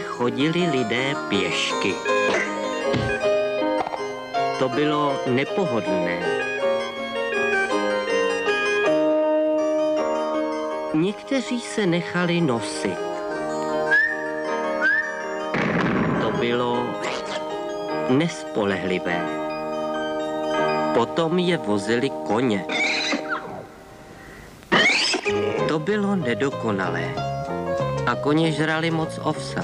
chodili lidé pěšky. To bylo nepohodlné. Někteří se nechali nosit. To bylo nespolehlivé. Potom je vozili koně. To bylo nedokonalé. A koně žrali moc ovsa.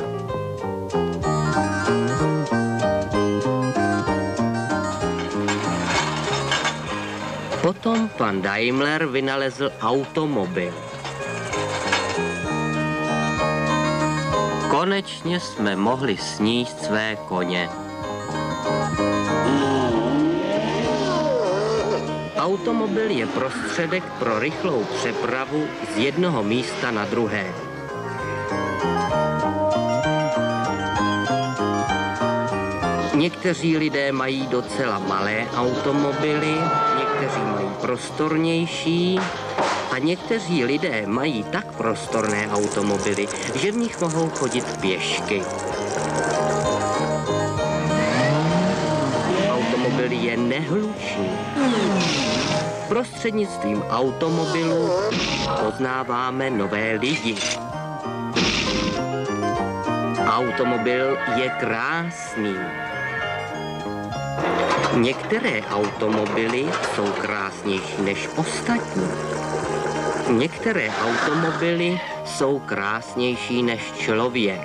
Potom pan Daimler vynalezl automobil. Konečně jsme mohli sníst své koně. Automobil je prostředek pro rychlou přepravu z jednoho místa na druhé. Někteří lidé mají docela malé automobily, někteří mají prostornější a někteří lidé mají tak prostorné automobily, že v nich mohou chodit pěšky. Automobil je nehlučný. Prostřednictvím automobilu poznáváme nové lidi. Automobil je krásný. Některé automobily jsou krásnější než ostatní. Některé automobily jsou krásnější než člověk.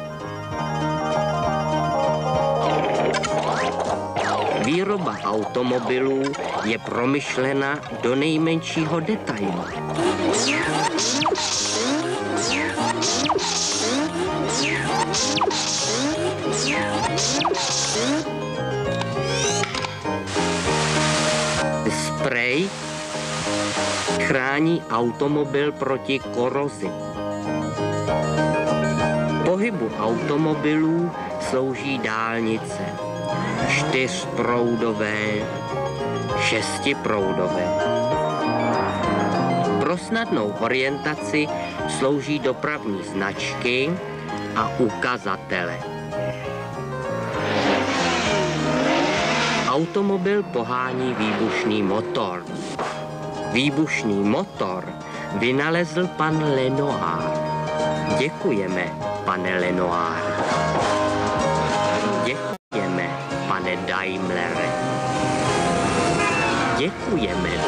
Výroba automobilů je promyšlena do nejmenšího detailu. Spray chrání automobil proti korozi. Pohybu automobilů slouží dálnice. Čtyřproudové, šestiproudové. Pro snadnou orientaci slouží dopravní značky a ukazatele. Automobil pohání výbušný motor. Výbušný motor vynalezl pan Lenoir. Děkujeme, pane Lenoir. Děkujeme, pane Daimlere. Děkujeme.